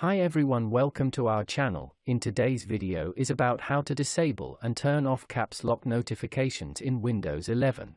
Hi everyone welcome to our channel, in today's video is about how to disable and turn off caps lock notifications in Windows 11.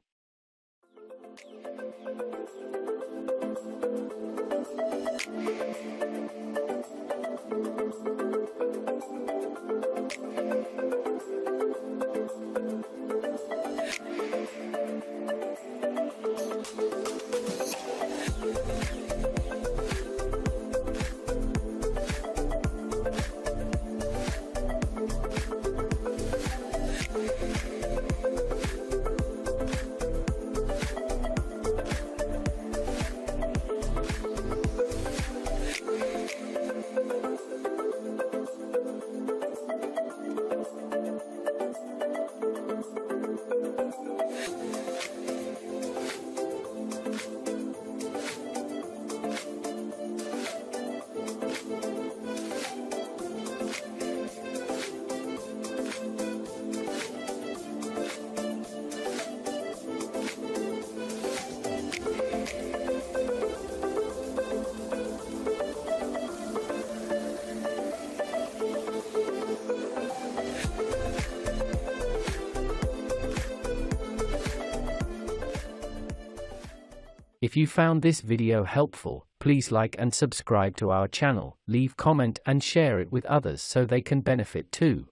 If you found this video helpful, please like and subscribe to our channel, leave comment and share it with others so they can benefit too.